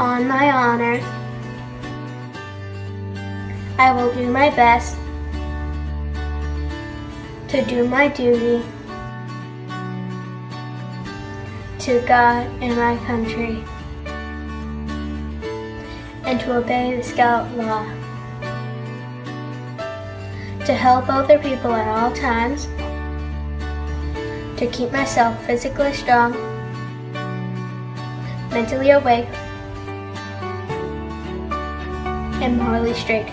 on my honor, I will do my best to do my duty to God and my country and to obey the Scout Law. To help other people at all times. To keep myself physically strong, mentally awake, and morally straight.